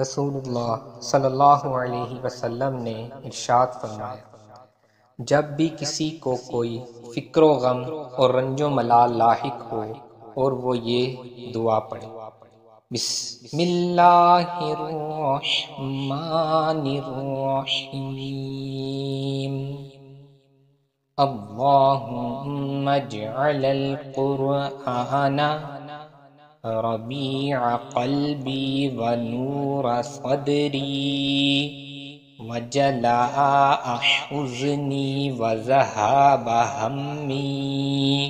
رسول اللہ صلی اللہ علیہ وسلم نے ارشاد فرمایا، جب بھی کسی کو کوئی فکر و غم اور رنج و ملال لاحق ہو اور وہ یہ دعا پڑھے، بسم اللہ الرحمن الرحیم۔ اللہم اجعل القرآن ربيع قلبي ونور صدري وجلاء حزني وذهاب همي.